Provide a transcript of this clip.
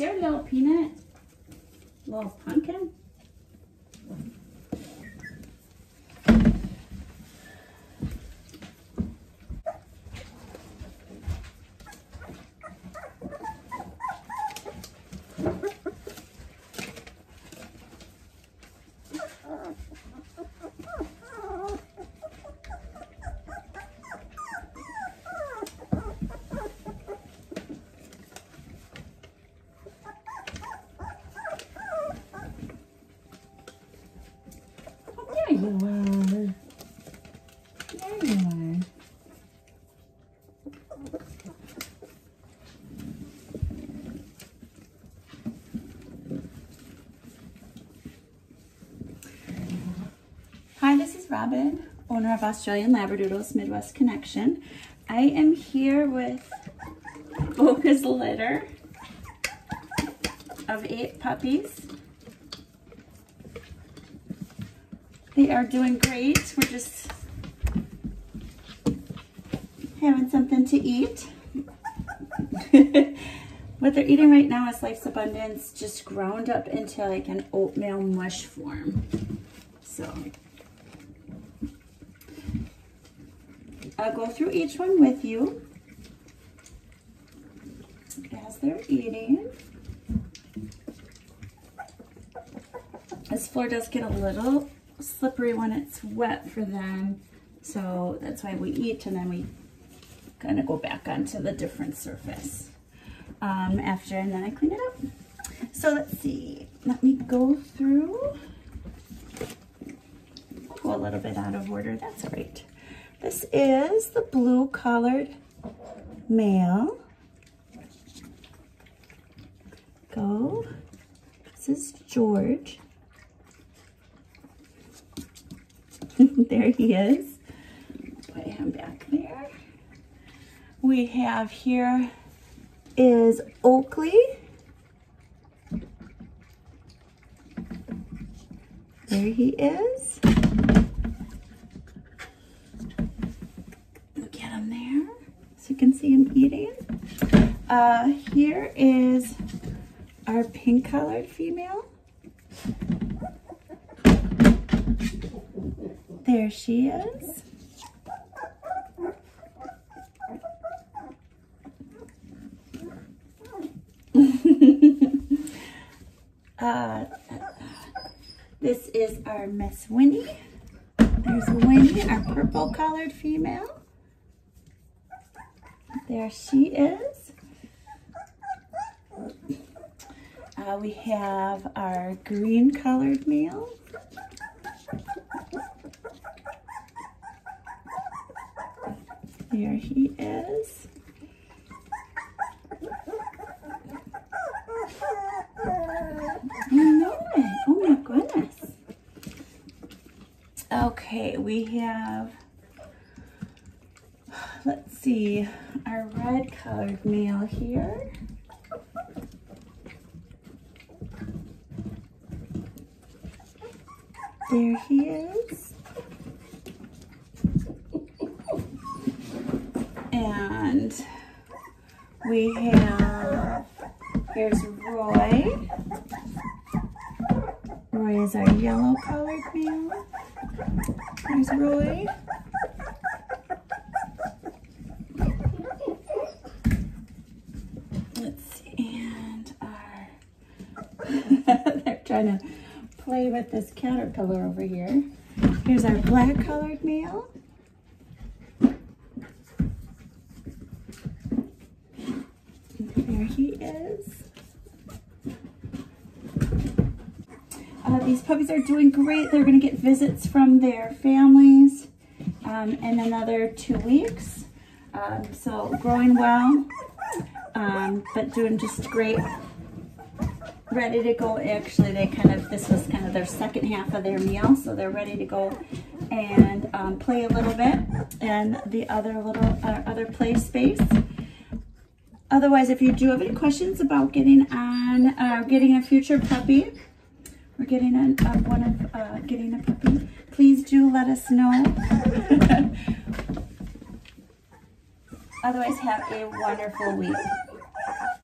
Where's your little peanut? Little pumpkin? There you are. Hi, this is Robin, owner of Australian Labradoodles Midwest Connection. I am here with Boca's litter of eight puppies. They are doing great. We're just having something to eat. what they're eating right now is Life's Abundance, just ground up into like an oatmeal mush form. So I'll go through each one with you as they're eating. This floor does get a little slippery when it's wet for them. So that's why we eat and then we kind of go back onto the different surface um, after and then I clean it up. So let's see, let me go through. A little bit out of order, that's all right. This is the blue colored male. Go. This is George. there he is. Put him back there. We have here is Oakley. There he is. Look at him there. So you can see him eating. Uh, here is our pink colored female. There she is. uh, this is our Miss Winnie. There's Winnie, our purple colored female. There she is. Uh, we have our green colored male. There he is. I know it. Oh my goodness. Okay, we have, let's see, our red colored male here. There he is. And we have, here's Roy. Roy is our yellow colored male. Here's Roy. Let's see, and our, they're trying to play with this caterpillar over here. Here's our black colored male. There he is. Uh, these puppies are doing great. They're going to get visits from their families um, in another two weeks. Um, so growing well, um, but doing just great. Ready to go. Actually, they kind of, this was kind of their second half of their meal, so they're ready to go and um, play a little bit and the other little, uh, other play space. Otherwise, if you do have any questions about getting on, uh, getting a future puppy, or getting a, uh, one of, uh, getting a puppy, please do let us know. Otherwise, have a wonderful week.